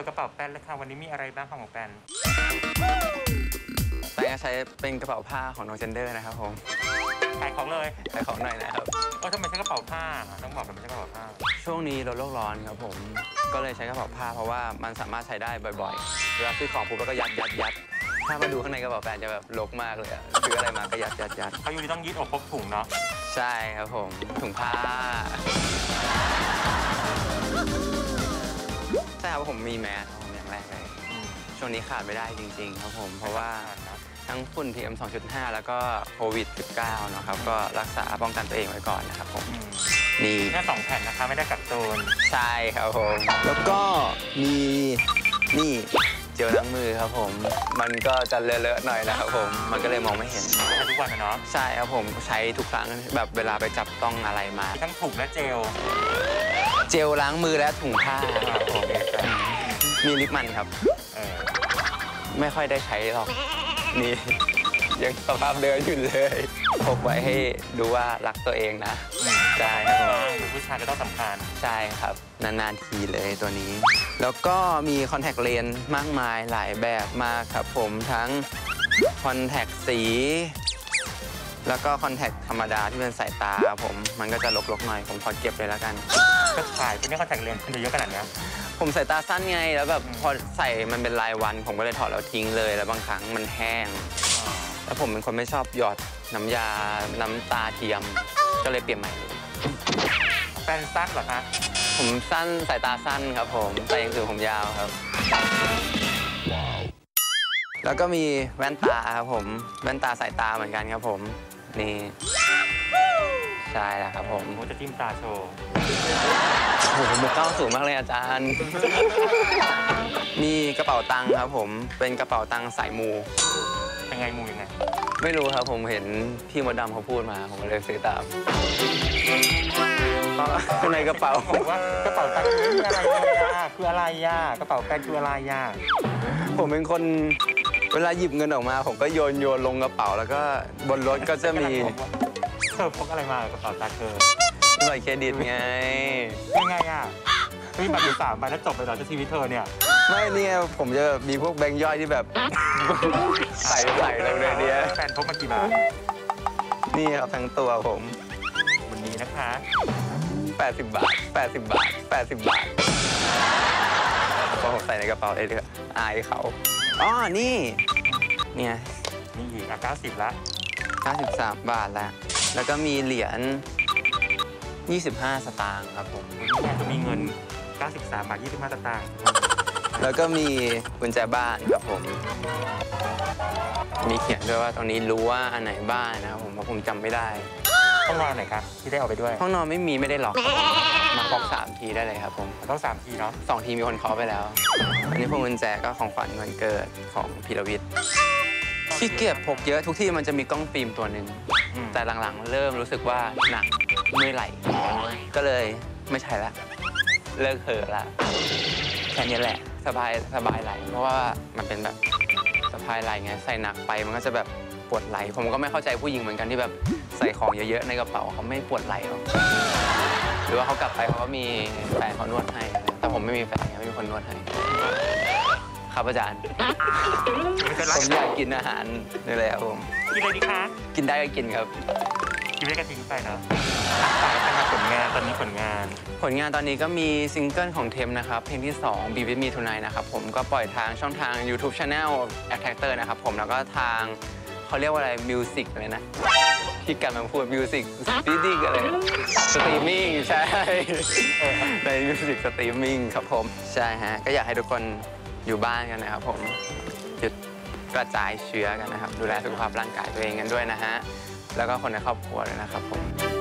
ปิดกระเป๋าแป้นเลยค่ะวันนี้มีอะไรบ้างคะของแป้นแป้งก็ใช้เป็นกระเป๋าผ้าของน้องเจนเดอร์นะครับผมขายของเลยใช้ของหน่อยนะครับก็ทำไมใช้กระเป๋าผ้าต้องบอกทำไมใช้กระเป๋าผ้า ช่วงนี้ลดโลกร้อนครับผม ก็เลยใช้กระเป๋าผ้าเพราะว่ามันสามารถใช้ได้บ่อยๆเวลาซื้อของปุ๊บแล้วก็ยัดยัดยัดถ้ามาดูข้างในกระเป๋าแฟนจะแบบรกมากเลยอะซื้ออะไรมาก็ยัดยัดยัดเขาอยู่นี่ต้องยืดอกพกถุงเนาะใช่ครับผมถุงผ้า ใช่ครับผมมีแมสครับผมอย่างแรกเลยอืมช่วงนี้ขาดไม่ได้จริง ๆ ครับผม เพราะว่าอ่นนะทั้งฝุ่น PM 2.5 แล้วก็โควิด -19 เนาะครับ ก็รักษาป้องกันตัวเองไว้ก่อนนะครับผมอืมนี่แค่สองแผ่นนะคะไม่ได้กักตุนใช่ครับผม แล้วก็มีนี่เจลล้างมือครับผม มันก็จะเลอะๆหน่อยนะครับผม มันก็เลยมองไม่เห็นใช้ทุกวันนะเนาะใช่ครับผมใช้ทุกครั้งแบบเวลาไปจับต้องอะไรมามีทั้งถุงและเจล เจลล้างมือและถุงผ้าอ่าโอเคจ้ะมีลิปมันครับเออไม่ค่อยได้ใช้หรอก นี่ ยังสภาพเดิมอยู่เลยพกไว้ให้ดูว่ารักตัวเองนะอืมใช่ครับผมว่างหรือผู้ชายก็ต้องสำคัญ ใช่ครับ นานๆทีเลยตัวนี้ แล้วก็มีคอนแทคเลนส์มากมายหลายแบบมากครับผมทั้งคอนแทคสี แล้วก็คอนแทคธรรมดาที่เป็นสายตาครับผม มันก็จะลกๆหน่อย ผมขอเก็บเลยแล้วกัน ก็ขายเป็นนี่คอนแทคเลนส์มันจะเยอะขนาดเนี้ย ผมสายตาสั้นไงแล้วแบบอืมพอใส่มันเป็นรายวัน ผมก็เลยถอดแล้วทิ้งเลย แล้วบางครั้งมันแห้งอ่าแล้วผมเป็นคนไม่ชอบหยอดน้ำยา น้ำตาเทียม ก็เลยเปลี่ยนใหม่เลยแฟนสั้นเหรอคะ ผมสั้นสายตาสั้นครับผมแต่อยังอื่นผมยาวครับ แล้วก็มีแว่นตาครับผม แว่นตาสายตาเหมือนกันครับผม นี่ ใช่แล้วครับผมผมจะจิ้มตาโชว์โอ้โหมุกเก้าสูงมากเลยอาจารย์ มีกระเป๋าตังค์ครับผม เป็นกระเป๋าตังค์สายมู ยังไงมูยังไง ไม่รู้ครับผมเห็นพี่มดดำเขาพูดมา ผมก็เลยซื้อตามข้างในกระเป๋าบอกว่ากระเป๋าตังค์คืออะไรอะคืออะไรอะกระเป๋าแฟนคืออะไรอะผมเป็นคนเวลาหยิบเงินออกมา ผมก็โยนโยนลงกระเป๋า แล้วก็บนรถก็จะมี เธอพกอะไรมากับกระเป๋าตังค์เธอบัตรเครดิตไง ยังไงอะมีบัตรอยู่สามใบแล้วจบไปเหรอจะชีวิตเธอเนี่ย ไม่เนี่ยผมจะมีพวกแบงค์ย่อยที่แบบใส่ใส่ลงในเนี้ยแฟนพกมากี่บาทนี่ครับทั้งตัวผมวันนี้นะคะ 80 บาท 80 บาท 80 บาทเพราะผมใส่ในกระเป๋าเองเถอะอายเขาอ๋อนี่ เนี่ย นี่อีกอะ90ละ93 บาทแล้ว แล้วก็มีเหรียญ 25 สตางค์ครับผมวันนี้แม่ก็มีเงิน 93 บาท 25 สตางค์ แล้วก็มีกุญแจบ้านครับผม มีเขียนด้วยว่าตรงนี้รู้ว่าอันไหนบ้านนะครับผมเพราะผมจำไม่ได้ต้องรอไหนครับ ที่ได้เอาไปด้วย ห้องนอนไม่มีไม่ได้ล็อก มาเคาะสามทีได้เลยครับผมต้องสามทีเนาะสองทีมีคนเคาะไปแล้ว อันนี้พวงกุญแจก็ของขวัญวันเกิดของพีรวิทย์ขี้เกียจพกเยอะทุกที่มันจะมีกล้องฟิล์มตัวหนึ่งอืม แต่หลังๆ เริ่มรู้สึกว่าหนักเมื่อยไหล่ก็เลยไม่ใช่ละเลิกเหอะละแค่นี้แหละสบายสบายไหล่เพราะว่ามันเป็นแบบสะพายไหล่ไงใส่หนักไปมันก็จะแบบปวดไหล่ผมก็ไม่เข้าใจผู้หญิงเหมือนกันที่แบบใส่ของเยอะๆในกระเป๋าเขาไม่ปวดไหล่หรอกหรือว่าเขากลับไปเขาก็มีแฟนเขานวดให้ แต่ผมไม่มีแฟนไงไม่มีคนนวดให้ ครับอาจารย์ไม่เป็นไรผมอยากกินอาหารนี่เลยครับผมกินเลยดีคะกินได้ก็กินครับกินไม่ได้ก็ทิ้งไปเนาะฝากกันมาผลงานตอนนี้ผลงาน ผลงานตอนนี้ก็มีซิงเกิลของเทมนะครับ เพลงที่ 2 Be With Me Tonight นะครับผมก็ปล่อยทางช่องทาง YouTube Channel Attractor นะครับผมแล้วก็ทางเขาเรียกว่าอะไร music เลยนะที่กันมันพูด music streaming อะไรสตรีมมิ่งใช่ใน music streaming ครับผม ใช่ฮะ ก็อยากให้ทุกคน อยู่บ้านกันนะครับผมหยุดกระจายเชื้อกันนะครับ ดูแลสุขภาพร่างกายตัวเองกันด้วยนะฮะ แล้วก็คนในครอบครัวด้วยนะครับผม